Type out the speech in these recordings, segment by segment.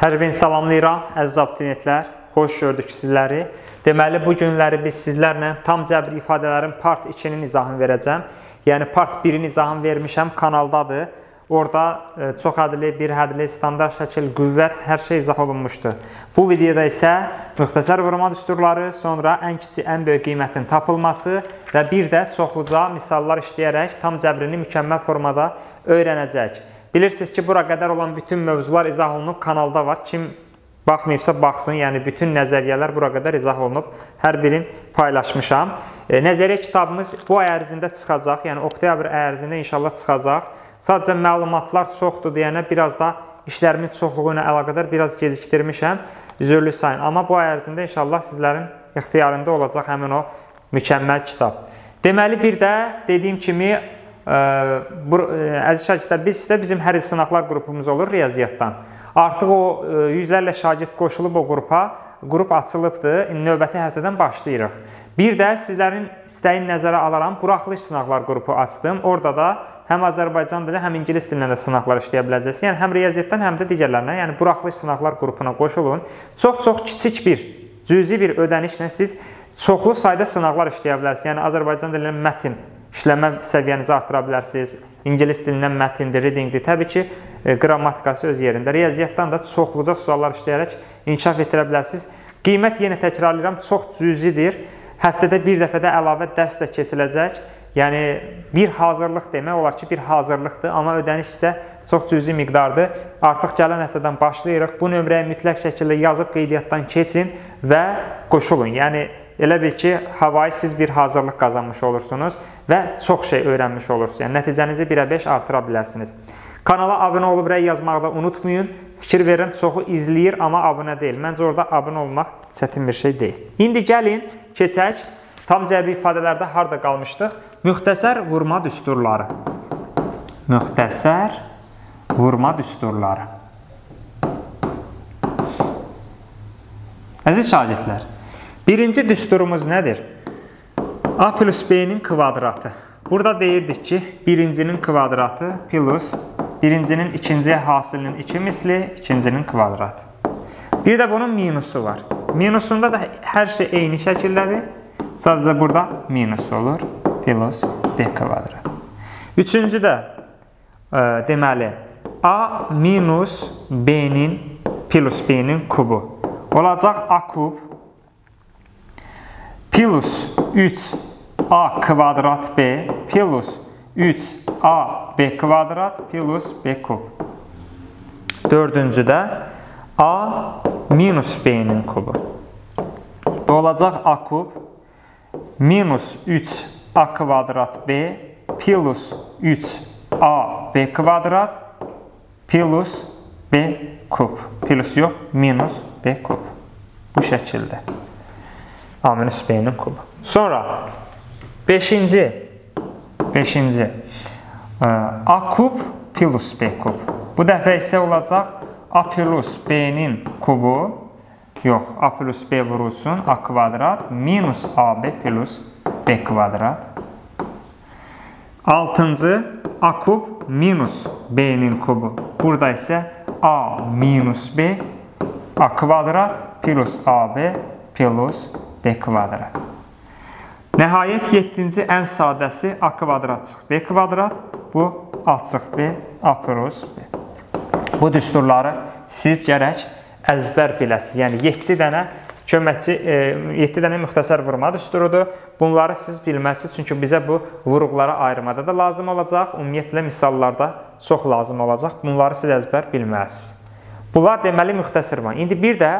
Hər birini salamlayıram, əziz abituriyyentlər. Xoş gördük sizləri. Deməli, bu günləri biz sizlərlə tam cəbr ifadələrin part 2-nin izahını verəcəm. Yəni, part 1-in izahını vermişəm, kanaldadır. Orada e, çox hədli, bir hədli, standart şəkil, qüvvət, hər şey izah olunmuşdur. Bu videoda isə müxtəsər vurma düsturları, sonra ən kiçik, ən böyük qiymətin tapılması və bir də çoxluca misallar işləyərək tam cəbrini mükəmməl formada öyrənəcək. Bilirsiniz ki, bura qədər olan bütün mövzular izah olunub, kanalda var. Kim baxmayıbsa baxsın, yəni bütün nəzəriyyələr bura qədər izah olunub. Hər birini paylaşmışam. E, nəzəriyyə kitabımız bu ay ərzində çıxacaq, yəni oktyabr ərzində inşallah çıxacaq. Sadəcə məlumatlar çoxdur deyənə biraz da işlərimin çoxluğu ilə əlaqədar biraz gecikdirmişəm. Üzürlü sayın. Amma bu ay ərzində inşallah sizlərin ixtiyarında olacaq həmin o mükəmməl kitab. Deməli bir də dediyim kimi əziz şagirdlər, biz sizdə bizim hər il sınaqlar qrupumuz olur riyaziyyatdan. Artıq o yüzlərlə şagird qoşulub o qrupa, qrup açılıbdır. Növbəti həftədən başlayırıq. Bir də sizlərin istəyin nəzərə alaram, buraxılış sınaqlar qrupu açdım. Orada da həm Azərbaycan dili, həm ingilis dilindən də sınaqlar işləyə biləcəksiniz. Yəni həm riyaziyyatdan, həm də digərlərindən, yəni buraxılış sınaqlar qrupuna qoşulun. Çox-çox kiçik bir, cüzi bir ödənişlə siz çoxlu sayda sınaqlar işləyə bilərsiniz. Yəni Azərbaycan dilinin mətn işləmə səviyyənizi artıra bilərsiniz. İngilis dilindən mətndir, readingdir. Təbii ki, e, qrammatikası öz yerində. Riyaziyyatdan da çoxluca suallar işləyərək inkişaf etdirə bilərsiniz. Qiymət yenə təkrarlayıram, çox cüzidir. Həftədə bir dəfə də əlavə dərs də keçiləcək. Yəni bir hazırlıq demək olar ki, bir hazırlıqdır, amma ödəniş isə çox cüzi miqdardır. Artıq gələn həftədən başlayırıq. Bu nömrəyə mütləq şəkildə yazıb qeydiyyatdan keçin və qoşulun. Yəni Elə bil ki, havayı siz bir hazırlıq qazanmış olursunuz və çox şey öyrənmiş olursunuz. Yəni nəticənizi 1-ə 5 artıra bilərsiniz. Kanala abunə olub rəy yazmağı da unutmayın. Fikir verirəm, çoxu izləyir, amma abunə deyil. Məncə orada abunə olmaq çətin bir şey deyil. İndi gəlin, keçək. Tam cəbri ifadələrdə harda qalmışdıq? Müxtəsər vurma düsturları. Müxtəsər vurma düsturları. Əziz şagirdlər, Birinci düsturumuz nədir? A plus B-nin kvadratı. Burada deyirdik ki, birincinin kvadratı plus birincinin ikinci hasilinin iki misli, ikincinin kvadratı. Bir də bunun minusu var. Minusunda da hər şey eyni şəkildədir. Sadəcə burada minus olur. Plus B kvadrat. Üçüncü də e, deməli A minus B-nin plus B-nin kubu. Olacaq A kub plus 3a kvadrat b plus 3ab kvadrat plus b kub. Dördüncüdə a minus b-nin kubu. Bu olacaq a kub minus 3a kvadrat b plus 3ab kvadrat plus b kub. Plus yox, minus b kub. Bu şəkildə. A minus B-nin kubu. Sonra 5-ci 5-ci A kub plus B kub. Bu dəfə isə olacaq A plus B-nin kubu yox, A plus B vurulsun A kvadrat minus AB plus B kvadrat. 6-cı A kub minus B-nin kubu. Burada isə A minus B A kvadrat plus AB plus b kvadrat. Nəhayət 7-ci ən sadəsi a kvadrat çıx b kvadrat. Bu açıq b, a plus b. Bu düsturları siz gərək əzbər biləsiniz. Yəni 7 dənə köməkçi 7 e, dənə müxtəsər vurma düsturudur. Bunları siz bilməsiniz çünki bizə bu vuruqları ayırmada da lazım olacaq. Ümumiyyətlə misallarda çox lazım olacaq. Bunları siz əzbər bilməlisiniz. Bunlar deməli müxtəsər var. İndi bir də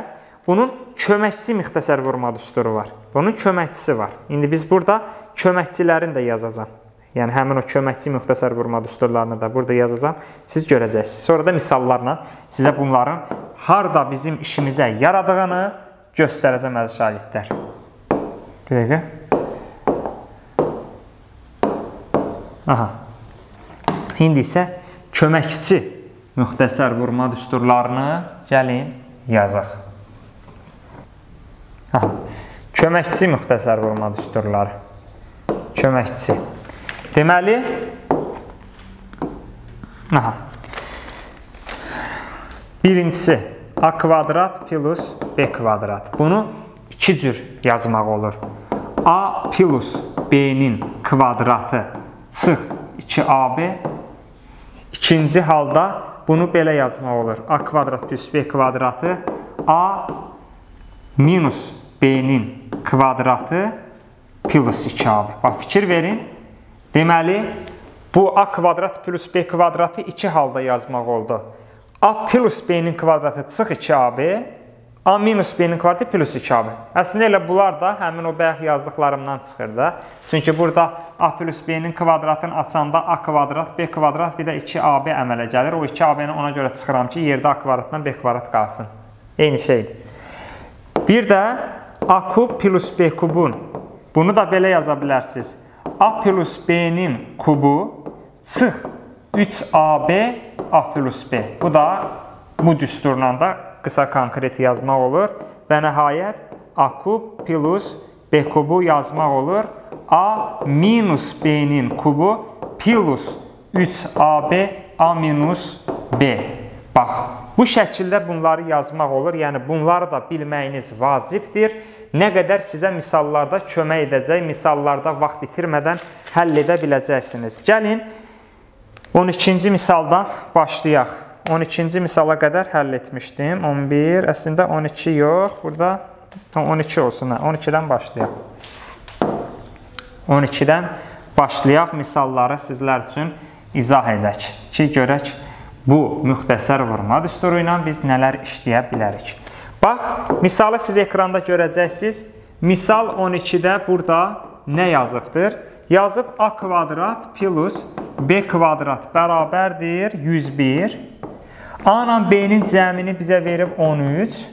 Bunun köməkçi müxtəsər vurma düsturu var. Bunun köməkçisi var. İndi biz burada köməkçilərini də yazacağam. Yəni həmin o köməkçi müxtəsər vurma düsturlarını da burada yazacağam. Siz görəcəksiniz. Sonra da misallarla sizə bunların harda bizim işimizə yaradığını göstərəcəm əziz şagirdlər. Bir dəqiqə. Aha. İndi isə köməkçi müxtəsər vurma düsturlarını gəlin yazaq. Köməkçi müxtəsər vurma düsturları. Köməkçi. Deməli, aha. Birincisi, A kvadrat plus B kvadrat. Bunu iki cür yazmaq olur. A plus B-nin kvadratı çıx 2AB. İkinci halda bunu belə yazmaq olur. A kvadrat plus B kvadratı A minus B-nin kvadratı plus 2AB. Bax, fikir verin. Deməli, bu A kvadrat plus B kvadratı iki halda yazmaq oldu. A plus B-nin kvadratı çıx 2AB, A minus B-nin kvadratı plus 2AB. Əslində elə bunlar da həmin o bayaq yazdıqlarımdan çıxır da. Çünki burada A plus B-nin kvadratını açanda A kvadrat, B kvadrat, bir də 2AB əmələ gəlir. O 2AB-ni ona görə çıxıram ki, yerdə A kvadratdan B kvadrat qalsın. Eyni şeydir. Bir də A kub plus B kubun. Bunu da belə yaza bilərsiniz. A plus B-nin kubu çıx 3AB A plus B. Bu da bu düsturla da qısa konkret yazmaq olur. Və nəhayət A kub plus B kubu yazmaq olur. A minus B-nin kubu plus 3AB A minus B. Bax, bu şəkildə bunları yazmaq olur. Yəni, bunları da bilməyiniz vacibdir. Nə qədər sizə misallarda kömək edəcək, misallarda vaxt itirmədən həll edə biləcəksiniz. Gəlin, 12-ci misaldan başlayaq. 12-ci misala qədər həll etmişdim. 11, əslində 12 yox, burada 12 olsun. 12-dən başlayaq. 12-dən başlayaq misalları sizlər üçün izah edək ki, görək bu müxtəsər vurma düsturu ilə biz nələr işləyə bilərik. Bax, misalı siz ekranda görəcəksiniz. Misal 12-də burada nə yazıbdır? Yazıb A kvadrat plus B kvadrat bərabərdir 101. A ilə B-nin cəmini bizə verib 13.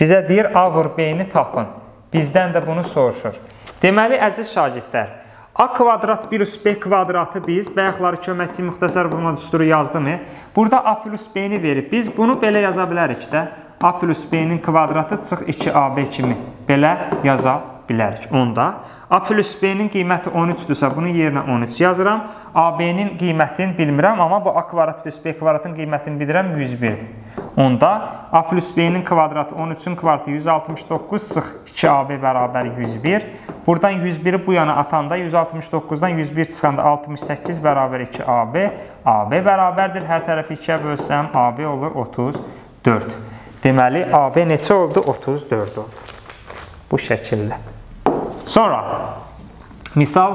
Bizə deyir A vur B-ni tapın. Bizdən də bunu soruşur. Deməli, əziz şagirdlər, A kvadrat plus B kvadratı biz bayaqları köməkçi müxtəsər vurma düsturu yazdımı? Burada A plus B-ni verib. Biz bunu belə yaza bilərik də. A plus B-nin kvadratı çıx 2AB kimi belə yaza bilərik. Onda A plus B-nin qiyməti 13-dürsə, bunun yerinə 13 yazıram. AB-nin qiymətini bilmirəm, amma bu A kvadrat plus B kvadratın qiymətini bilirəm 101-dir. Onda A plus B-nin kvadratı 13-ün kvadratı 169 sıx 2AB bərabər 101. Buradan 101-i bu yana atanda 169-dan 101 çıxanda 68 bərabər 2AB. AB bərabərdir. Hər tərəfi 2-yə bölsəm AB olur 34. Deməli, AB neçə oldu? 34 oldu. Bu şəkildə. Sonra misal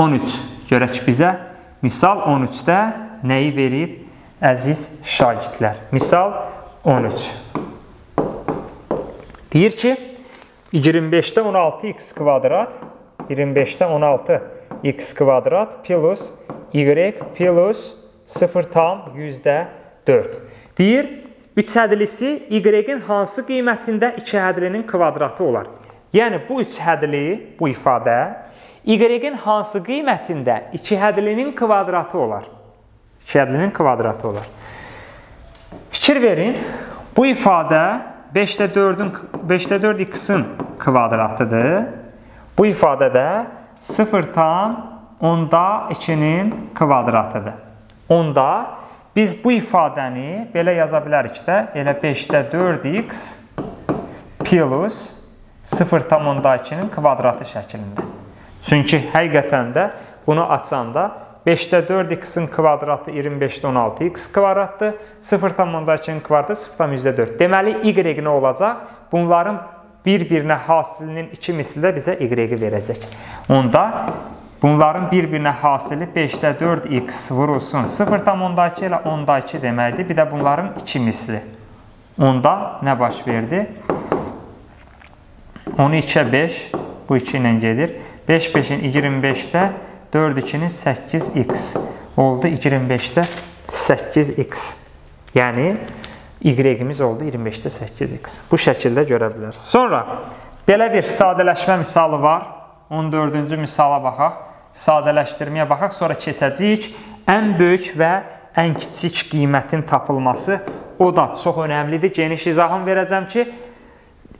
13 görək bizə. Misal 13-də nəyi verib əziz şagirdlər? Misal 13. Deyir ki, 25-də 16x kvadrat 25-də 16x kvadrat plus y plus 0 tam yüzdə 4. Deyir, 3 hədlisi y-in hansı qiymətində 2 hədlinin kvadratı olar? Yəni bu üç hədli, bu ifadə y-in hansı qiymətində 2 hədlinin kvadratı olar? 2 hədlinin kvadratı olar. Fikir verin, bu ifadə 5-də 4-ün 5-də 4 x-in kvadratıdır. Bu ifadə də 0 tam 10-da 2-nin kvadratıdır. Onda biz bu ifadəni belə yaza bilərik də, elə 5-də 4x plus 0,2-nin kvadratı şəklində. Çünki həqiqətən də bunu açanda 5-də 4x-in kvadratı 25-də 16x kvadratdır. 0,2-nin kvadratı 0,4. Deməli, y nə olacaq? Bunların bir-birinə hasilinin 2 misli də bizə y-i verəcək. Onda bunların bir-birinə hasili 5-də 4x vurulsun 0,2 ilə 10-2 deməkdir. Bir də bunların 2 misli. Onda nə baş verdi? Onu 2-ə 5, bu 2 ilə gedir. 5 5-in 25-də 4 2-nin 8x oldu 25-də 8x. Yəni y-imiz oldu 25-də 8x. Bu şəkildə görə bilərsiniz. Sonra belə bir sadələşmə misalı var. 14-cü misala baxaq. Sadələşdirməyə baxaq, sonra keçəcəyik. Ən böyük və ən kiçik qiymətin tapılması o da çox önəmlidir. Geniş izahım verəcəm ki,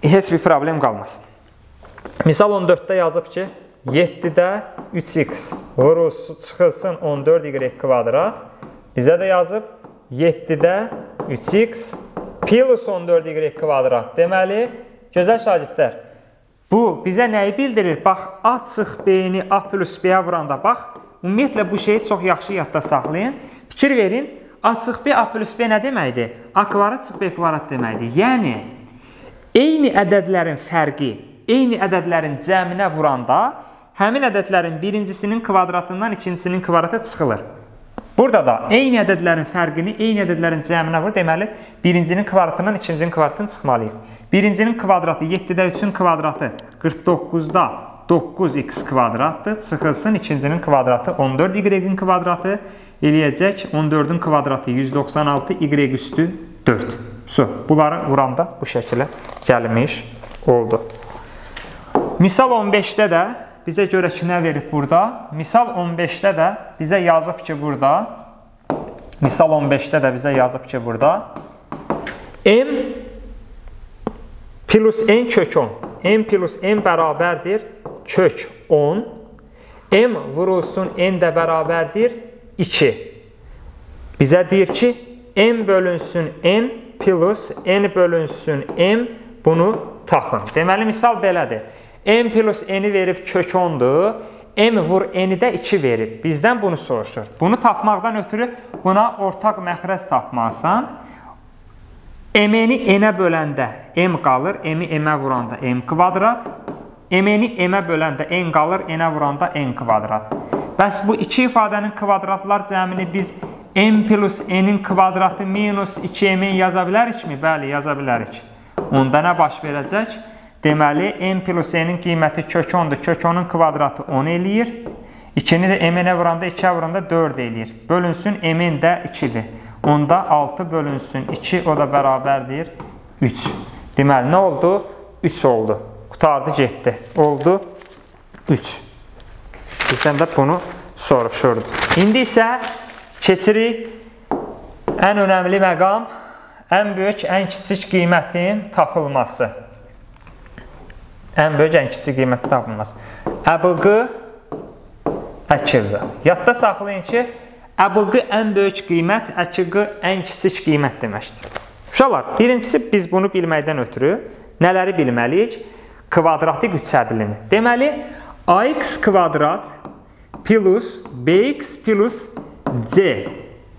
heç bir problem qalmasın. Misal 14-də yazıb ki, 7-də 3x vurulsun, çıxılsın 14y kvadrat. Bizə də yazıb 7-də 3x plus 14y kvadrat. Deməli, gözəl şagirdlər, bu bizə nəyi bildirir? Bax, A çıx B-ni A plus B-yə vuranda, bax, ümumiyyətlə bu şeyi çox yaxşı yadda saxlayın. Fikir verin, A çıx B A plus B nə deməkdir? A kvadrat çıx B kvadrat deməkdir. Yəni, eyni ədədlərin fərqi, eyni ədədlərin cəminə vuranda, həmin ədədlərin birincisinin kvadratından ikincisinin kvadratı çıxılır. Burada da eyni ədədlərin fərqini eyni ədədlərin cəminə vur. Deməli, birincinin kvadratından ikincinin kvadratını çıxmalıyıq. Birincinin kvadratı 7-də 3-ün kvadratı 49-da 9x kvadratdır. Çıxılsın ikincinin kvadratı 14y-in kvadratı eləyəcək 14-ün kvadratı 196 y üstü 4. Su. Bunları vuranda bu şəkilə gəlmiş oldu. Misal 15-də də bizə görə ki, nə verib burada? Misal 15-də də bizə yazıb ki, burada Misal 15-də də bizə yazıb ki, burada m plus n kök 10. m plus n bərabərdir kök 10. m vurulsun n də bərabərdir 2. Bizə deyir ki, m bölünsün n plus n bölünsün m bunu tapın. Deməli, misal belədir m plus n-i verib kök 10-dur. m vur n-i də 2 verib. Bizdən bunu soruşur. Bunu tapmaqdan ötürü buna ortaq məxrəc tapmalısan. M-ni n-ə böləndə m qalır, m-i m-ə vuranda m kvadrat. m-ni m-ə böləndə n qalır, n-ə vuranda n kvadrat. Bəs bu iki ifadənin kvadratlar cəmini biz m plus n-in kvadratı minus 2m-i yaza bilərikmi? Bəli, yaza bilərik. Onda nə baş verəcək? Deməli, m plus n-in qiyməti kök 10-dur. Kök 10-un kvadratı 10 eləyir. 2-ni də m-ə vuranda 2-ə vuranda 4 eləyir. Bölünsün m-in də 2-dir. Onda 6 bölünsün 2, o da bərabərdir 3. Deməli, nə oldu? 3 oldu. Qutardı, getdi. Oldu 3. Bizdən də bunu soruşurdu. İndi isə keçirik ən önəmli məqam, ən böyük, ən kiçik qiymətin tapılması. Ən böyük, ən kiçik qiyməti tapılmaz. Əbıqı, əkiqı. Yadda saxlayın ki, əbıqı ən böyük qiymət, əkiqı ən kiçik qiymət deməkdir. Uşaqlar, birincisi biz bunu bilməkdən ötürü nələri bilməliyik? Kvadratik üçədlini. Deməli, ax kvadrat plus bx plus c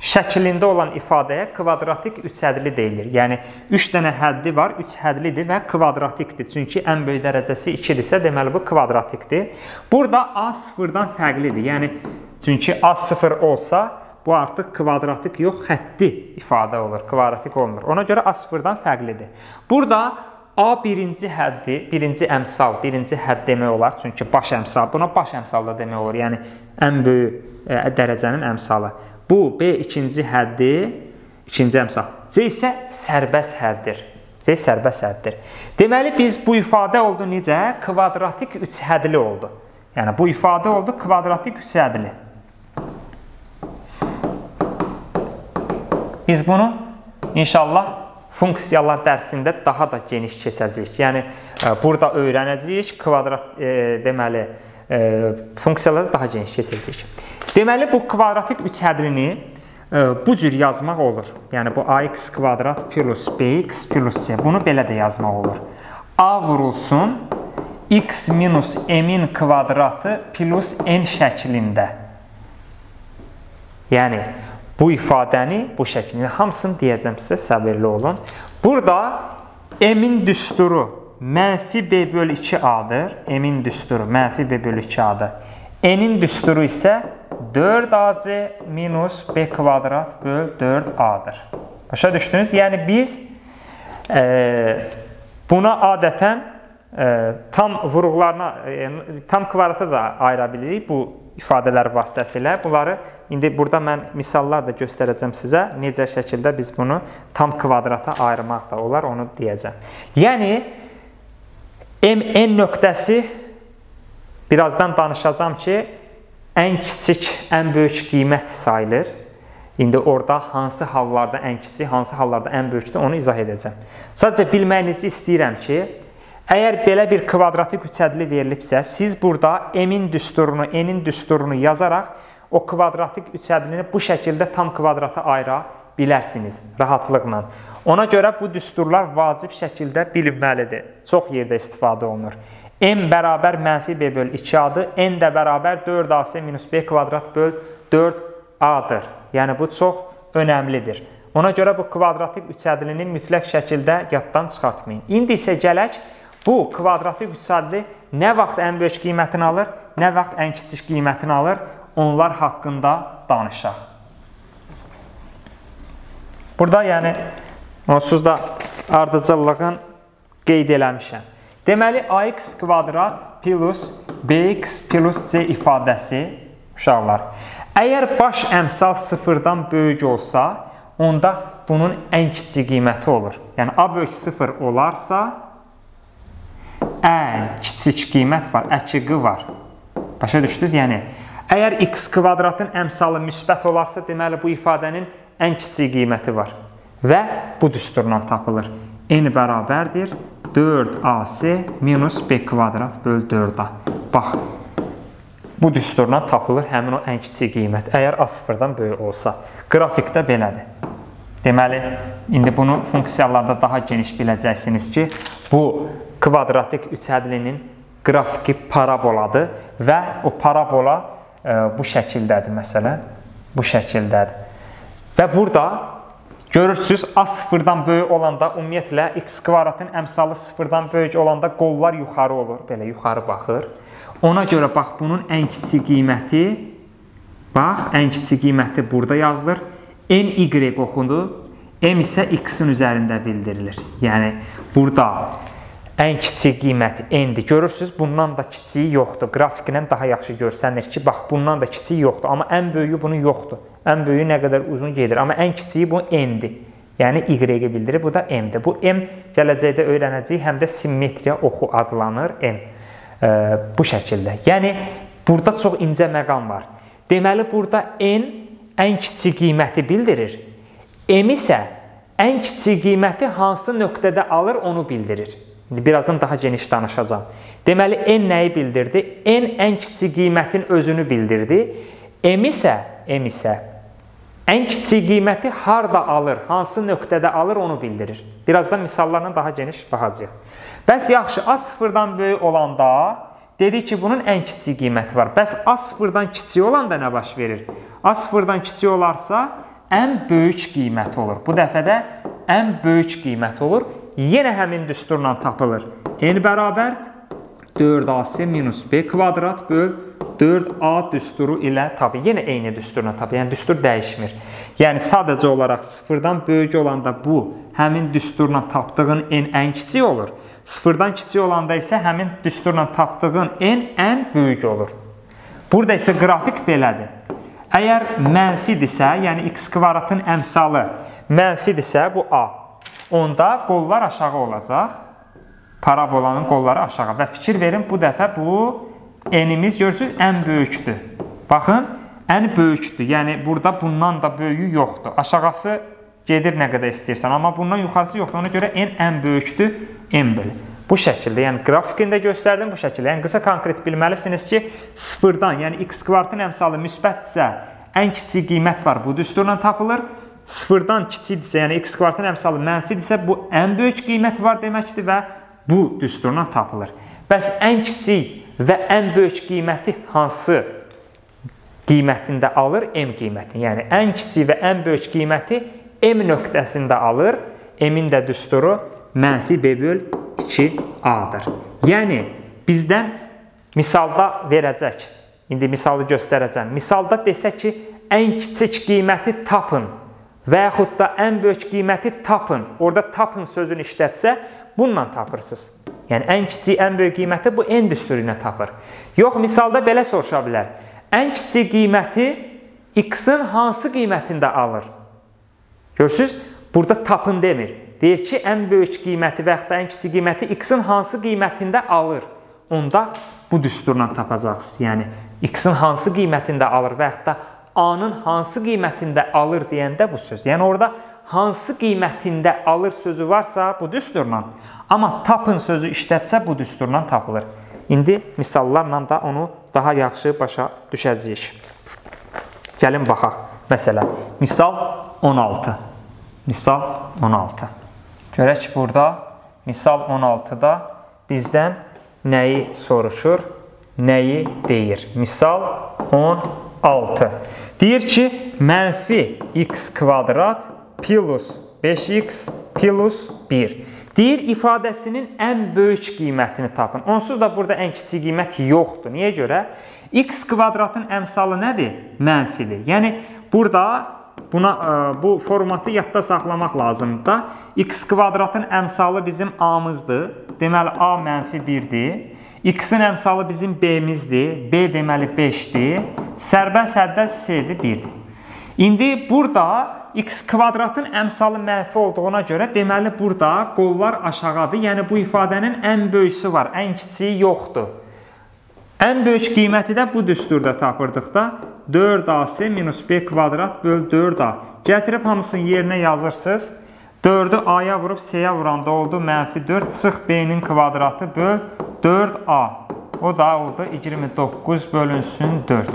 şəklində olan ifadəyə kvadratik üçhədli deyilir. Yəni 3 dənə həddi var, 3 hədlidir və kvadratikdir. Çünki ən böyük dərəcəsi 2-dirsə, deməli bu kvadratikdir. Burada a sıfırdan fərqlidir. Yəni çünki a sıfır olsa, bu artıq kvadratik yox, xətti ifadə olur. Kvadratik olmur. Ona görə a sıfırdan fərqlidir. Burada A birinci həddi, birinci əmsal, birinci hədd demək olar. Çünki baş əmsal, buna baş əmsal da demək olur. Yəni ən böyük ə, e, dərəcənin əmsalı. Bu B ikinci həddi, ikinci əmsal. C isə sərbəst həddir. C sərbəst həddir. Deməli biz bu ifadə oldu necə? Kvadratik üçhədli oldu. Yəni bu ifadə oldu kvadratik üçhədli. Biz bunu inşallah funksiyalar dərsində daha da geniş keçəcəyik. Yəni e, burada öyrənəcəyik kvadrat e, deməli e, funksiyaları daha geniş keçəcəyik. Deməli, bu kvadratik üçhədlini e, bu cür yazmaq olur. Yəni, bu ax kvadrat plus bx plus c. Bunu belə də yazmaq olur. a vurulsun x minus m-in kvadratı plus n şəklində. Yəni, bu ifadəni bu şəklində hamısını deyəcəm sizə, səbirli olun. Burada m-in düsturu mənfi b bölü 2a-dır. M-in düsturu mənfi b bölü 2a-dır. N-in düsturu isə 4AC minus B kvadrat böl 4A-dır. Başa düşdünüz? Yəni biz e, buna adətən e, tam vuruqlarına, e, tam kvadrata da ayıra bilirik bu ifadələr vasitəsilə. Bunları indi burada mən misallar da göstərəcəm sizə. Necə şəkildə biz bunu tam kvadrata ayırmaq da olar, onu deyəcəm. Yəni MN nöqtəsi birazdan danışacağam ki, ən kiçik, ən böyük qiymət sayılır. İndi orada hansı hallarda ən kiçik, hansı hallarda ən böyükdür, onu izah edəcəm. Sadəcə bilməyinizi istəyirəm ki, əgər belə bir kvadratik üçədli verilibsə, siz burada m-in düsturunu, n-in düsturunu yazaraq o kvadratik üçədlini bu şəkildə tam kvadrata ayıra bilərsiniz rahatlıqla. Ona görə bu düsturlar vacib şəkildə bilinməlidir. Çox yerdə istifadə olunur. m bərabər mənfi b böl 2a-dır. n də bərabər 4ac minus b kvadrat böl 4a-dır. Yəni bu çox önəmlidir. Ona görə bu kvadratik üçədlini mütləq şəkildə yaddan çıxartmayın. İndi isə gələk bu kvadratik üçədli nə vaxt ən böyük qiymətini alır, nə vaxt ən kiçik qiymətini alır, onlar haqqında danışaq. Burada yəni onsuz da ardıcıllığın qeyd eləmişəm. Deməli ax kvadrat plus bx plus c ifadəsi uşaqlar. Əgər baş əmsal sıfırdan böyük olsa, onda bunun ən kiçik qiyməti olur. Yəni A böyük 0 olarsa, ən kiçik qiymət var, əkiqi var. Başa düşdünüz? Yəni, əgər x kvadratın əmsalı müsbət olarsa, deməli bu ifadənin ən kiçik qiyməti var. Və bu düsturla tapılır. n bərabərdir 4ac minus b kvadrat böl 4a. Bax, bu düsturla tapılır həmin o ən kiçik qiymət. Əgər a sıfırdan böyük olsa. Qrafikdə belədir. Deməli, indi bunu funksiyalarda daha geniş biləcəksiniz ki, bu kvadratik üçhədlinin qrafiki paraboladır və o parabola e, bu şəkildədir məsələn. Bu şəkildədir. Və burada görürsüz A sıfırdan böyük olanda ümumiyyətlə x kvadratın əmsalı sıfırdan böyük olanda qollar yuxarı olur. Belə yuxarı baxır. Ona görə bax bunun ən kiçik qiyməti bax ən kiçik qiyməti burada yazılır n y oxunur, m isə x-in üzərində bildirilir. Yəni burada ən kiçik qiymət n-dir. Görürsüz, bundan da kiçiyi yoxdur. Qrafiklə daha yaxşı görsənir ki, bax bundan da kiçiyi yoxdur, amma ən böyüyü bunun yoxdur. Ən böyüyü nə qədər uzun gedir, amma ən kiçiyi bu n-dir. Yəni y-i bildirir, bu da m-dir. Bu m gələcəkdə öyrənəcəyik, həm də simmetriya oxu adlanır m. E, bu şəkildə. Yəni burada çox incə məqam var. Deməli burada n ən kiçik qiyməti bildirir. M isə ən kiçik qiyməti hansı nöqtədə alır onu bildirir. Birazdan daha geniş danışacağam. Deməli n nəyi bildirdi? n ən kiçik qiymətin özünü bildirdi. M isə M isə ən kiçik qiyməti harda alır, hansı nöqtədə alır onu bildirir. Birazdan misallarla daha geniş baxacağıq. Bəs yaxşı, A sıfırdan böyük olanda Dedik ki, bunun ən kiçik qiyməti var. Bəs A sıfırdan kiçik olanda nə baş verir? A sıfırdan kiçik olarsa, ən böyük qiymət olur. Bu dəfə də ən böyük qiymət olur. Yenə həmin düsturla tapılır. N bərabər 4AC minus B kvadrat böl 4A düsturu ilə tabi. Yenə eyni düsturla tabi. Yəni düstur dəyişmir. Yəni sadəcə olaraq sıfırdan böyük olanda bu həmin düsturla tapdığın n ən kiçik olur. Sıfırdan kiçik olanda isə həmin düsturla tapdığın n ən böyük olur. Burada isə qrafik belədir. Əgər mənfidirsə, yəni x kvadratın əmsalı mənfidirsə, bu a. Onda qollar aşağı olacaq. Parabolanın qolları aşağı. Və fikir verin, bu dəfə bu n-imiz görürsünüz ən böyükdür. Baxın, ən böyükdür. Yəni burada bundan da böyüyü yoxdur. Aşağısı gedir nə qədər istəyirsən, amma bundan yuxarısı yoxdur. Ona görə n ən böyükdür, n bölü. Bu şəkildə, yəni qrafikində göstərdim bu şəkildə. Yəni qısa konkret bilməlisiniz ki, sıfırdan, yəni x kvadratın əmsalı müsbətdirsə, ən kiçik qiymət var. Bu düsturla tapılır. Sıfırdan kiçikdirsə, yəni x kvadratın əmsalı mənfidirsə, bu ən böyük qiymət var deməkdir və bu düsturla tapılır. Bəs ən kiçik və ən böyük qiyməti hansı qiymətində alır? M qiymətini. Yəni ən kiçik və ən böyük qiyməti M nöqtəsində alır. M-in də düsturu mənfi B böl 2A-dır. Yəni, bizdən misalda verəcək. İndi misalı göstərəcəm. Misalda desə ki, ən kiçik qiyməti tapın və yaxud da ən böyük qiyməti tapın. Orada tapın sözünü işlətsə, bununla tapırsınız. Yəni, ən kiçik, ən böyük qiyməti bu n düsturu ilə tapır. Yox, misalda belə soruşa bilər. Ən kiçik qiyməti x-in hansı qiymətində alır? Görürsünüz, burada tapın demir. Deyir ki, ən böyük qiyməti və yaxud da ən kiçik qiyməti x-in hansı qiymətində alır? Onda bu düsturla tapacaqsınız. Yəni x-in hansı qiymətində alır və yaxud da a-nın hansı qiymətində alır deyəndə bu söz. Yəni orada hansı qiymətində alır sözü varsa bu düsturla, amma tapın sözü işlətsə bu düsturla tapılır. İndi misallarla da onu daha yaxşı başa düşəcəyik. Gəlin baxaq. Məsələn, misal 16. Misal 16. Görək burada misal 16-da bizdən nəyi soruşur, nəyi deyir. Misal 16. Deyir ki, mənfi x kvadrat plus 5x plus 1. Deyir, ifadəsinin ən böyük qiymətini tapın. Onsuz da burada ən kiçik qiymət yoxdur. Niyə görə? x kvadratın əmsalı nədir? Mənfidir. Yəni, burada buna, e, bu formatı yadda saxlamaq lazımdır da. x kvadratın əmsalı bizim a-mızdır. Deməli, a mənfi 1-dir. X-in əmsalı bizim b-mizdir. b deməli 5-dir. Sərbəst həddə c-dir 1-dir. İndi burada x kvadratın əmsalı mənfi olduğuna görə deməli burada qollar aşağıdır. Yəni bu ifadənin ən böyüsü var, ən kiçiyi yoxdur. Ən böyük qiyməti də bu düsturda tapırdıq da 4ac minus b kvadrat böl 4a. Gətirib hamısını yerinə yazırsınız. 4-ü a-ya vurub c-yə vuranda oldu mənfi 4 çıx b-nin kvadratı böl 4a. O da oldu 29 bölünsün 4.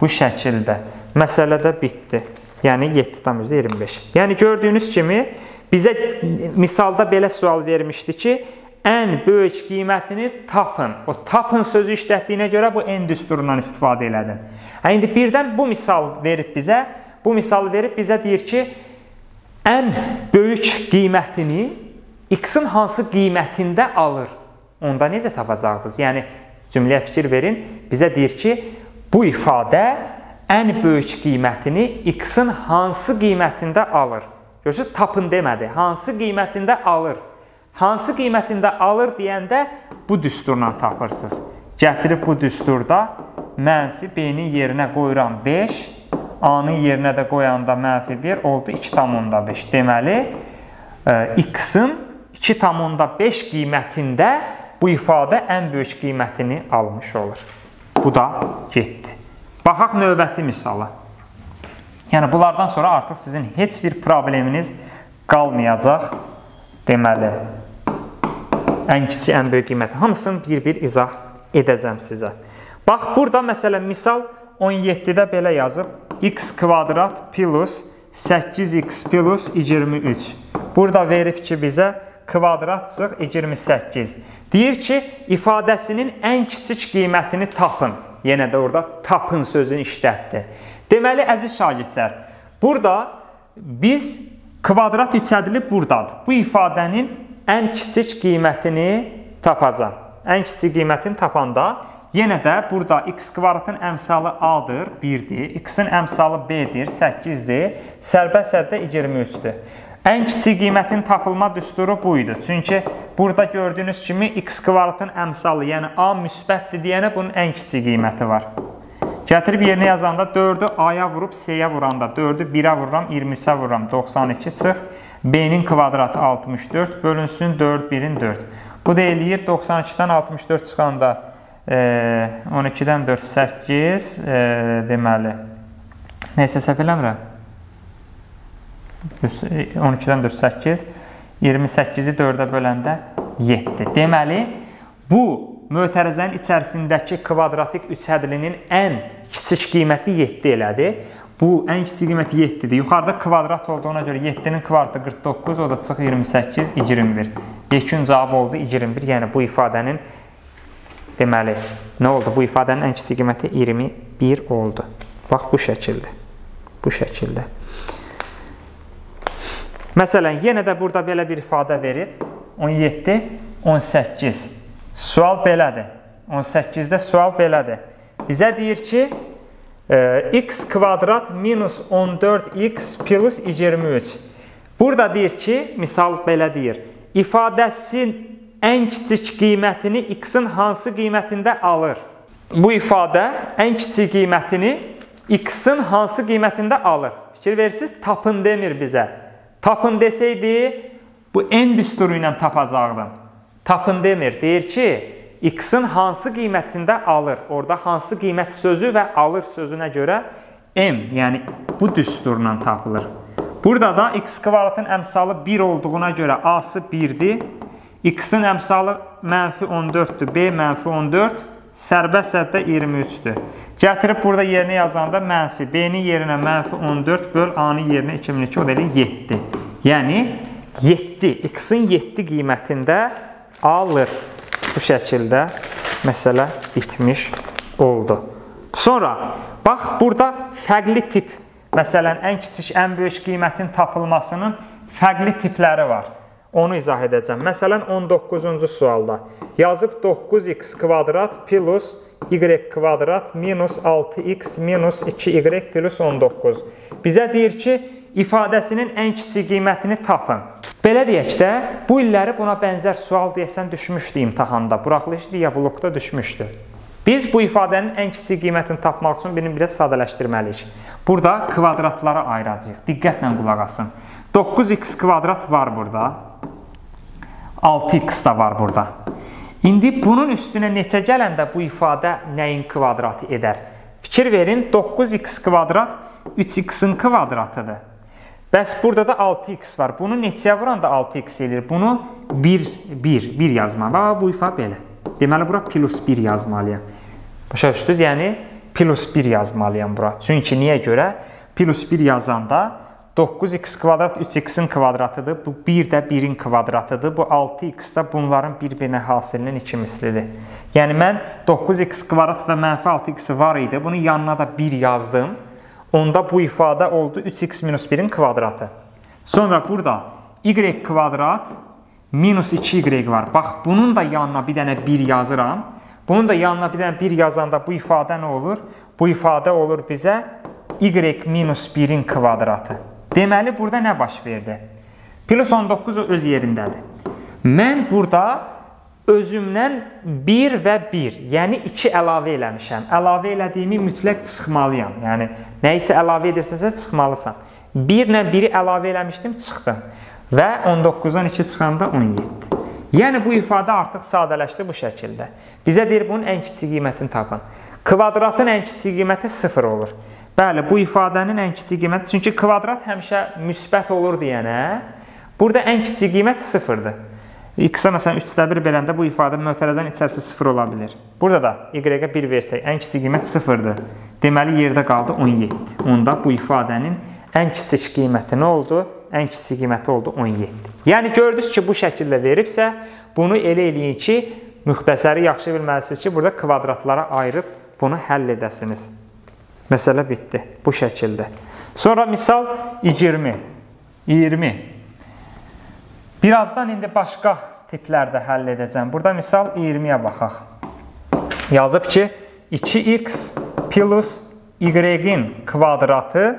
Bu şəkildə. Məsələ də bitdi. Yəni 7,25. Yəni gördüyünüz kimi bizə misalda belə sual vermişdi ki, ən böyük qiymətini tapın. O tapın sözü işlətdiyinə görə bu en düsturundan istifadə elədin. Hə indi birdən bu misal verib bizə, bu misalı verib bizə deyir ki, ən böyük qiymətini x-in hansı qiymətində alır? Onda necə tapacaqdınız? Yəni cümləyə fikir verin. Bizə deyir ki, bu ifadə ən böyük qiymətini x-in hansı qiymətində alır? Görürsüz, tapın demədi. Hansı qiymətində alır? Hansı qiymətində alır deyəndə bu düsturla tapırsınız. Gətirib bu düsturda mənfi b-nin yerinə qoyuram 5, a-nın yerinə də qoyanda mənfi 1 oldu 2,5. Deməli, e, x-in 2,5 qiymətində bu ifadə ən böyük qiymətini almış olur. Bu da getdi. Baxaq növbəti misala. Yəni bunlardan sonra artıq sizin heç bir probleminiz qalmayacaq. Deməli, ən kiçik, ən böyük qiymət hamısını bir-bir izah edəcəm sizə. Bax, burada məsələn misal 17-də belə yazıb x kvadrat plus 8x plus 23. Burada verib ki, bizə kvadrat çıx 28. Deyir ki, ifadəsinin ən kiçik qiymətini tapın. Yenə də orada tapın sözünü işlətdi. Deməli, əziz şagirdlər, burada biz kvadrat üçədili buradadır. Bu ifadənin ən kiçik qiymətini tapacam. Ən kiçik qiymətini tapanda yenə də burada x kvadratın əmsalı a-dır, 1-dir. x-in əmsalı b-dir, 8-dir. Sərbəst həddə 23-dür. Ən kiçik qiymətin tapılma düsturu bu idi. Çünki burada gördüyünüz kimi x kvadratın əmsalı, yəni a müsbətdir deyənə bunun ən kiçik qiyməti var. Gətirib yerinə yazanda 4-ü a-ya vurub c-yə vuranda 4-ü 1-ə vururam, 23-ə vururam, 92 çıx. b-nin kvadratı 64 bölünsün 4, 1-in 4. Bu da eləyir 92-dən 64 çıxanda 12-dən 4, 8 e, deməli. Neysə səhv eləmirəm. 12-dən 4 8, 28-i 4-ə böləndə 7. Deməli, bu mötərizənin içərisindəki kvadratik üçhədlinin ən kiçik qiyməti 7 elədi. Bu ən kiçik qiyməti 7-dir. Yuxarıda kvadrat olduğuna görə 7-nin kvadratı 49, o da çıx 28, 21. Yekun cavab oldu 21. Yəni bu ifadənin deməli nə oldu? Bu ifadənin ən kiçik qiyməti 21 oldu. Bax bu şəkildə. Bu şəkildə. Məsələn, yenə də burada belə bir ifadə verib. 17, 18. Sual belədir. 18-də sual belədir. Bizə deyir ki, e, x kvadrat minus 14x plus 23. Burada deyir ki, misal belə deyir. İfadəsin ən kiçik qiymətini x-in hansı qiymətində alır? Bu ifadə ən kiçik qiymətini x-in hansı qiymətində alır? Fikir verirsiniz, tapın demir bizə. Tapın desəydi, bu en düsturu ilə tapacaqdım. Tapın demir. Deyir ki, x-in hansı qiymətində alır. Orada hansı qiymət sözü və alır sözünə görə m, yəni bu düsturla tapılır. Burada da x kvadratın əmsalı 1 olduğuna görə a-sı 1-dir. X-in əmsalı mənfi 14-dür. b mənfi 14, sərbəst səddə 23-dür. Gətirib burada yerinə yazanda mənfi, B-nin yerinə mənfi 14 böl A-nın yerinə 2002, o da elə 7. Yəni, 7, x-in 7 qiymətində alır. Bu şəkildə məsələ bitmiş oldu. Sonra, bax, burada fərqli tip, məsələn, ən kiçik, ən böyük qiymətin tapılmasının fərqli tipləri var. Onu izah edəcəm. Məsələn, 19-cu sualda yazıb 9x kvadrat plus y kvadrat minus 6x minus 2y plus 19. Bizə deyir ki, ifadəsinin ən kiçik qiymətini tapın. Belə deyək də, bu illəri buna bənzər sual deyəsən düşmüşdü imtahanda. Buraxılış diabulokda düşmüşdü. Biz bu ifadənin ən kiçik qiymətini tapmaq üçün birini biraz sadələşdirməliyik. Burada kvadratlara ayıracağıq. Diqqətlə qulaq asın. 9x kvadrat var burada. 6x da var burada. İndi bunun üstünə neçə gələndə bu ifadə nəyin kvadratı edər? Fikir verin, 9x kvadrat 3x-in kvadratıdır. Bəs burada da 6x var. Bunu neçəyə vuranda 6x eləyir? Bunu 1, 1, 1 yazmalıyam. Bax, bu ifa belə. Deməli, bura plus 1 yazmalıyam. Başa düşdünüz? Yəni, plus 1 yazmalıyam bura. Çünki niyə görə? Plus 1 yazanda 9x kvadrat 3x-in kvadratıdır. Bu 1 də 1-in kvadratıdır. Bu 6x də bunların bir-birinə hasilinin 2 mislidir. Yəni mən 9x kvadrat və mənfi 6x var idi. Bunu yanına da 1 yazdım. Onda bu ifadə oldu 3x minus 1-in kvadratı. Sonra burada y kvadrat minus 2y var. Bax, bunun da yanına bir dənə 1 yazıram. Bunun da yanına bir dənə 1 yazanda bu ifadə nə olur? Bu ifadə olur bizə y minus 1-in kvadratı. Deməli, burada nə baş verdi? Plus 19 öz yerindədir. Mən burada özümdən 1 və 1, yəni 2 əlavə eləmişəm. Əlavə elədiyimi mütləq çıxmalıyam. Yəni, nə isə əlavə edirsənsə, çıxmalısan. 1 ilə 1-i əlavə eləmişdim, çıxdım. Və 19-dan 2 çıxanda 17. Yəni, bu ifadə artıq sadələşdi bu şəkildə. Bizə deyir, bunun ən kiçik qiymətini tapın. Kvadratın ən kiçik qiyməti 0 olur. Bəli, bu ifadənin ən kiçik qiyməti, çünki kvadrat həmişə müsbət olur deyənə, burada ən kiçik qiymət 0-dır. X-a məsələn 3-də 1 beləndə bu ifadə mötərəzənin içərisində 0 ola bilir. Burada da y-ə 1 versək, ən kiçik qiymət 0-dır. Deməli, yerdə qaldı 17. Onda bu ifadənin ən kiçik qiyməti nə oldu? Ən kiçik qiyməti oldu 17. Yəni, gördünüz ki, bu şəkildə veribsə, bunu elə eləyin ki, müxtəsəri yaxşı bilməlisiniz ki, burada kvadratlara ayırıb bunu həll edəsiniz. Məsələ bitdi bu şəkildə. Sonra misal 20. 20. Birazdan indi başqa tiplərdə həll edəcəm. Burada misal 20-yə baxaq. Yazıb ki, 2x plus y-in kvadratı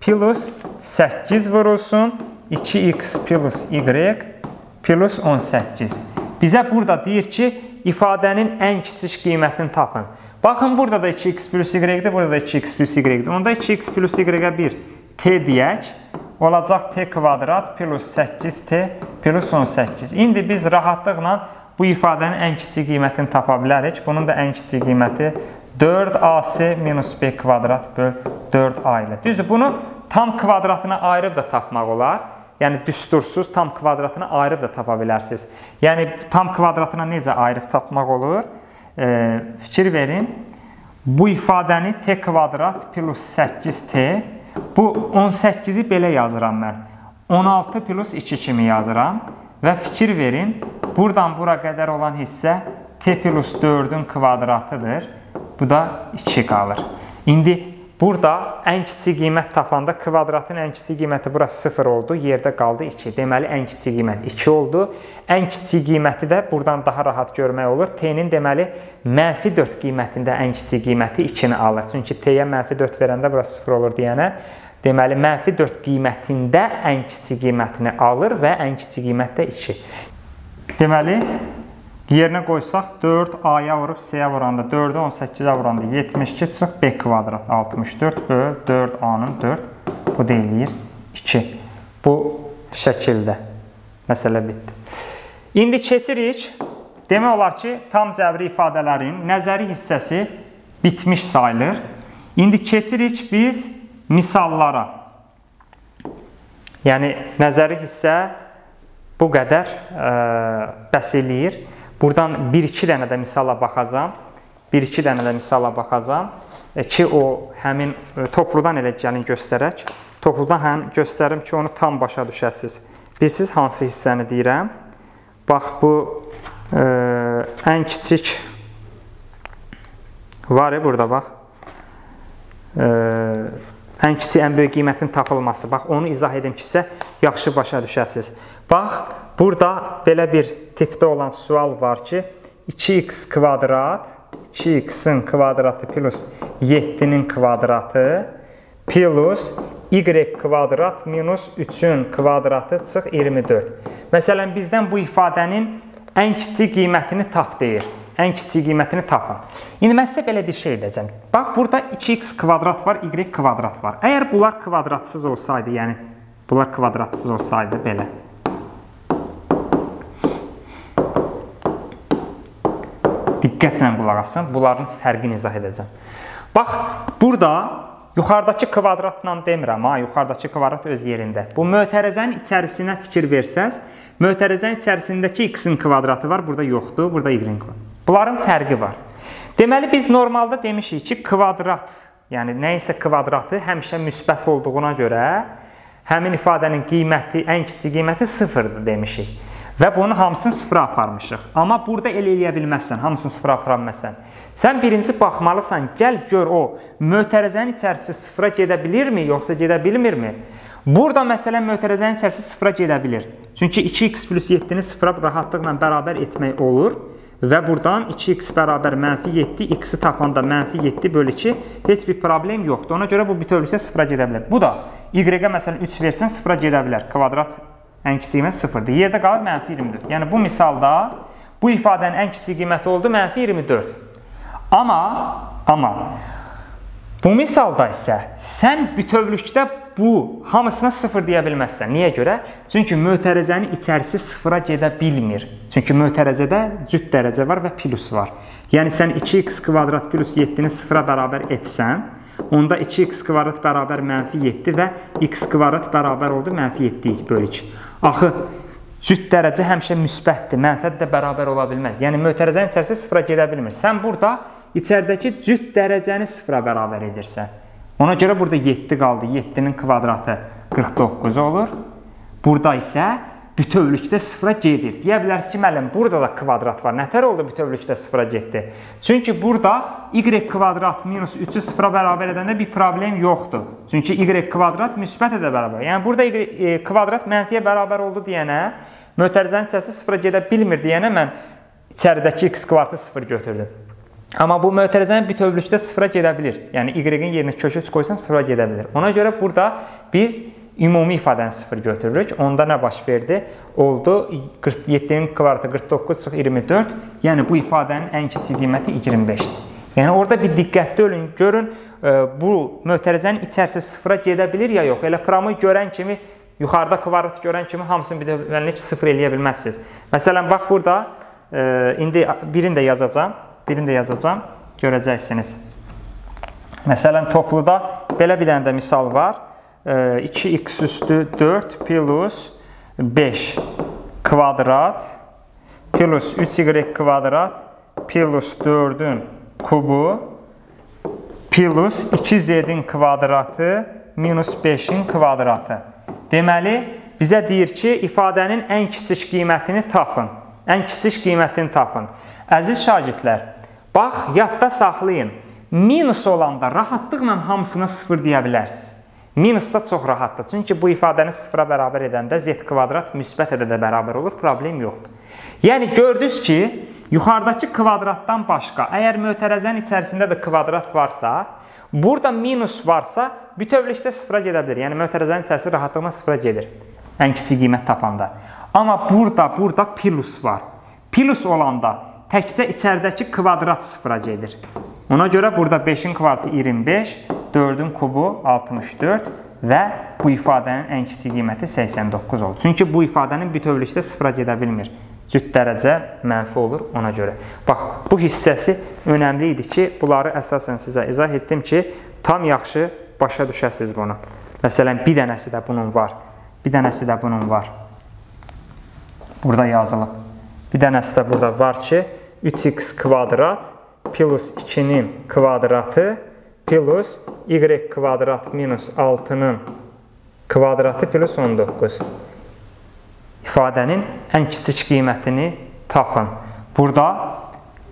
plus 8 vurulsun 2x plus y plus 18. Bizə burada deyir ki, ifadənin ən kiçik qiymətini tapın. Baxın, burada da 2x plus y-dir, burada da 2x plus y-dir. Onda 2x plus y-ə 1 t deyək, olacaq t kvadrat plus 8t plus 18. İndi biz rahatlıqla bu ifadənin ən kiçik qiymətini tapa bilərik. Bunun da ən kiçik qiyməti 4ac minus b kvadrat böl 4a ilə. Düzdür, bunu tam kvadratına ayırıb da tapmaq olar. Yəni, düstursuz tam kvadratına ayırıb da tapa bilərsiniz. Yəni, tam kvadratına necə ayırıb tapmaq olur? Fikir verin. Bu ifadəni t kvadrat plus 8t, bu 18-i belə yazıram mən. 16 plus 2 kimi yazıram və fikir verin, buradan bura qədər olan hissə t plus 4-ün kvadratıdır. Bu da 2 qalır. İndi Burada ən kiçik qiymət tapanda kvadratın ən kiçik qiyməti bura 0 oldu, yerdə qaldı 2. Deməli ən kiçik qiymət 2 oldu. Ən kiçik qiyməti də buradan daha rahat görmək olur. T-nin deməli mənfi 4 qiymətində ən kiçik qiyməti 2-ni alır. Çünki T-yə mənfi 4 verəndə bura 0 olur deyənə deməli mənfi 4 qiymətində ən kiçik qiymətini alır və ən kiçik qiymət də 2. Deməli Yerinə qoysaq 4a-ya vurub c-yə vuranda 4-ü 18-ə vuranda 72 çıx b kvadrat 64 böl 4a-nın 4 bu deyilir 2. Bu şəkildə məsələ bitdi. İndi keçirik. Demək olar ki, tam cəbri ifadələrin nəzəri hissəsi bitmiş sayılır. İndi keçirik biz misallara. Yəni nəzəri hissə bu qədər ə, bəs eləyir. Buradan 1-2 dənə də misala baxacam. bir-iki dənə də misala baxacağam ki, o həmin topludan elə gəlin göstərək. Topludan həm göstərim ki, onu tam başa düşəsiz. Bilsiz hansı hissəni deyirəm? Bax bu ə, ən kiçik var burada bax. Ə, ən kiçik, ən böyük qiymətin tapılması. Bax, onu izah edim ki, sizə yaxşı başa düşəsiniz. Bax, burada belə bir tipdə olan sual var ki, 2x kvadrat, 2x-in kvadratı plus 7-nin kvadratı plus y kvadrat minus 3-ün kvadratı çıx 24. Məsələn, bizdən bu ifadənin ən kiçik qiymətini tap deyir ən kiçik qiymətini tapın. İndi mən sizə belə bir şey edəcəm. Bax, burada 2x kvadrat var, y kvadrat var. Əgər bunlar kvadratsız olsaydı, yəni bunlar kvadratsız olsaydı belə. Diqqətlə qulaq asın, bunların fərqini izah edəcəm. Bax, burada yuxarıdakı kvadratla demirəm, ha, yuxarıdakı kvadrat öz yerində. Bu mötərəzənin içərisinə fikir versəz, mötərəzənin içərisindəki x-in kvadratı var, burada yoxdur, burada y-in kvadratı. Bunların fərqi var. Deməli biz normalda demişik ki, kvadrat, yəni nə isə kvadratı həmişə müsbət olduğuna görə həmin ifadənin qiyməti, ən kiçik qiyməti 0-dır demişik. Və bunu hamısını sıfıra aparmışıq. Amma burada elə eləyə bilməzsən, hamısını sıfıra apara bilməzsən. Sən birinci baxmalısan, gəl gör o mötərəzənin içərisi sıfıra gedə bilirmi, yoxsa gedə bilmirmi? Burada məsələn mötərəzənin içərisi sıfıra gedə bilir. Çünki 2x plus 7-ni sıfıra rahatlıqla bərabər etmək olur. Və buradan 2x bərabər mənfi 7, x-i tapanda mənfi 7 bölü 2 heç bir problem yoxdur. Ona görə bu bütövlükdə sıfıra gedə bilər. Bu da y-ə məsələn 3 versin, sıfıra gedə bilər. Kvadrat ən kiçik qiymət sıfırdır. Yerdə qalır mənfi 24. Yəni bu misalda bu ifadənin ən kiçik qiyməti oldu mənfi 24. Amma, amma bu misalda isə sən bütövlükdə bu hamısına 0 deyə bilməzsən. Niyə görə? Çünki mötərəzənin içərisi sıfıra gedə bilmir. Çünki mötərəzədə cüt dərəcə var və plus var. Yəni sən 2x kvadrat plus 7-ni sıfıra bərabər etsən, onda 2x kvadrat bərabər mənfi 7 və x kvadrat bərabər oldu mənfi 7 bölü 2. Axı cüt dərəcə həmişə müsbətdir, mənfət də bərabər ola bilməz. Yəni mötərəzənin içərisi sıfıra gedə bilmir. Sən burada içəridəki cüt dərəcəni sıfıra bərabər edirsən. Ona görə burada 7 qaldı. 7-nin kvadratı 49 olur. Burada isə bütövlükdə sıfıra gedir. Deyə bilərsiniz ki, müəllim, burada da kvadrat var. Nətər oldu bütövlükdə sıfıra getdi? Çünki burada y kvadrat minus 3-ü sıfıra bərabər edəndə bir problem yoxdur. Çünki y kvadrat müsbətə də bərabər. Yəni burada y e, kvadrat mənfiyə bərabər oldu deyənə, mötərizənin hissəsi sıfıra gedə bilmir deyənə mən içəridəki x kvadratı sıfır götürdüm. Amma bu mötərizənin bütövlükdə sıfıra gedə bilir. Yəni y-in yerinə kök 3 qoysam sıfıra gedə bilir. Ona görə burada biz ümumi ifadəni sıfır götürürük. Onda nə baş verdi? Oldu 47-nin kvadratı 49 çıx 24. Yəni bu ifadənin ən kiçik qiyməti 25-dir. Yəni orada bir diqqətli olun, görün e, bu mötərizənin içərisi sıfıra gedə bilir ya yox. Elə pramı görən kimi yuxarıda kvadrat görən kimi hamısını bir də sıfır eləyə bilməzsiniz. Məsələn bax burada e, indi birini də yazacağam birini də yazacağam, görəcəksiniz. Məsələn, topluda belə bir dənə də misal var. 2x üstü 4 plus 5 kvadrat plus 3y kvadrat plus 4-ün kubu plus 2z-in kvadratı minus 5-in kvadratı. Deməli, bizə deyir ki, ifadənin ən kiçik qiymətini tapın. Ən kiçik qiymətini tapın. Əziz şagirdlər, Bax, yadda saxlayın. Minus olanda rahatlıqla hamısına 0 deyə bilərsiniz. Minus da çox rahatdır. Çünki bu ifadəni 0-a bərabər edəndə z kvadrat müsbət edə də bərabər olur, problem yoxdur. Yəni gördünüz ki, yuxarıdakı kvadratdan başqa, əgər mötərəzənin içərisində də kvadrat varsa, burada minus varsa, bütövlükdə 0-a gedə bilər. Yəni mötərəzənin içərisi rahatlıqla 0-a gedir. Ən kiçik qiymət tapanda. Amma burada, burada plus var. Plus olanda təkcə içəridəki kvadrat sıfıra gedir. Ona görə burada 5-in kvadratı 25, 4-ün kubu 64 və bu ifadənin ən kiçik qiyməti 89 olur. Çünki bu ifadənin bütövlükdə sıfıra gedə bilmir. Cüt dərəcə mənfi olur ona görə. Bax, bu hissəsi önəmli idi ki, bunları əsasən sizə izah etdim ki, tam yaxşı başa düşəsiniz bunu. Məsələn, bir dənəsi də bunun var. Bir dənəsi də bunun var. Burada yazılıb. Bir dənəsi də burada var ki, 3x kvadrat plus 2-nin kvadratı plus y kvadrat minus 6-nın kvadratı plus 19. İfadənin ən kiçik qiymətini tapın. Burada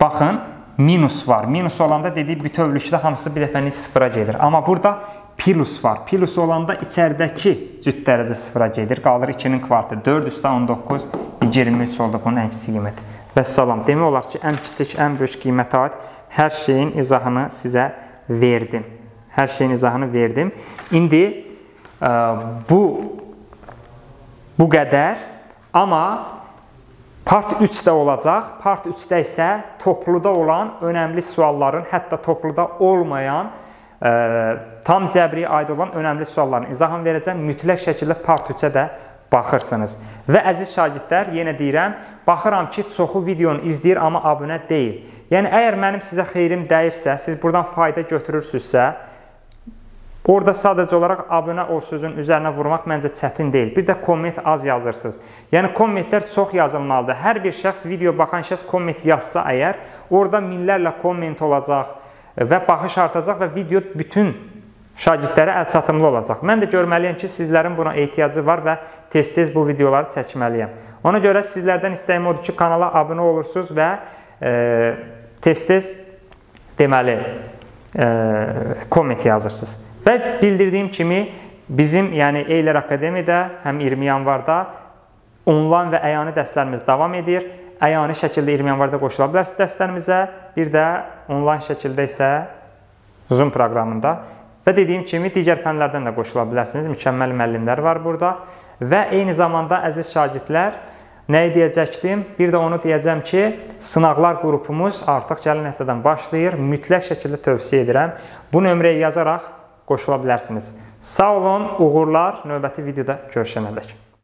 baxın, minus var. Minus olanda dedik bütövlükdə hamısı bir dəfəlik sıfıra gedir. Amma burada plus var. Plus olanda içəridəki cüt dərəcə sıfıra gedir. Qalır 2-nin kvartı 4 üstə 19 23 oldu bunun ən kiçik qiyməti. Və salam. Demək olar ki, ən kiçik, ən böyük qiymətə aid hər şeyin izahını sizə verdim. Hər şeyin izahını verdim. İndi ə, bu bu qədər, amma Part 3-də olacaq. Part 3-də isə topluda olan önəmli sualların, hətta topluda olmayan, ə, e, tam cəbriyə aid olan önəmli sualların izahını verəcəm. Mütləq şəkildə part 3-ə də baxırsınız. Və əziz şagirdlər, yenə deyirəm, baxıram ki, çoxu videonu izləyir, amma abunə deyil. Yəni, əgər mənim sizə xeyrim dəyirsə, siz buradan fayda götürürsünüzsə, Orada sadəcə olaraq abunə ol sözün üzərinə vurmaq məncə çətin deyil. Bir də komment az yazırsınız. Yəni kommentlər çox yazılmalıdır. Hər bir şəxs video baxan şəxs komment yazsa əgər, orada minlərlə komment olacaq və baxış artacaq və video bütün şagirdlərə əl çatımlı olacaq. Mən də görməliyəm ki, sizlərin buna ehtiyacı var və tez-tez bu videoları çəkməliyəm. Ona görə sizlərdən istəyim odur ki, kanala abunə olursunuz və e, tez-tez deməli e, komment yazırsınız. Və bildirdiyim kimi bizim, yəni Eylər Akademiyada həm 20 yanvarda onlayn və əyani dərslərimiz davam edir. Əyani şəkildə 20 yanvarda qoşula bilərsiniz dərslərimizə, bir də onlayn şəkildə isə Zoom proqramında və dediyim kimi digər fənlərdən də qoşula bilərsiniz. Mükəmməl müəllimlər var burada və eyni zamanda əziz şagirdlər Nəyi deyəcəkdim? Bir də onu deyəcəm ki, sınaqlar qrupumuz artıq gələn həftədən başlayır. Mütləq şəkildə tövsiyə edirəm. Bu nömrəyə yazaraq qoşula bilərsiniz. Sağ olun, uğurlar. Növbəti videoda görüşənədək.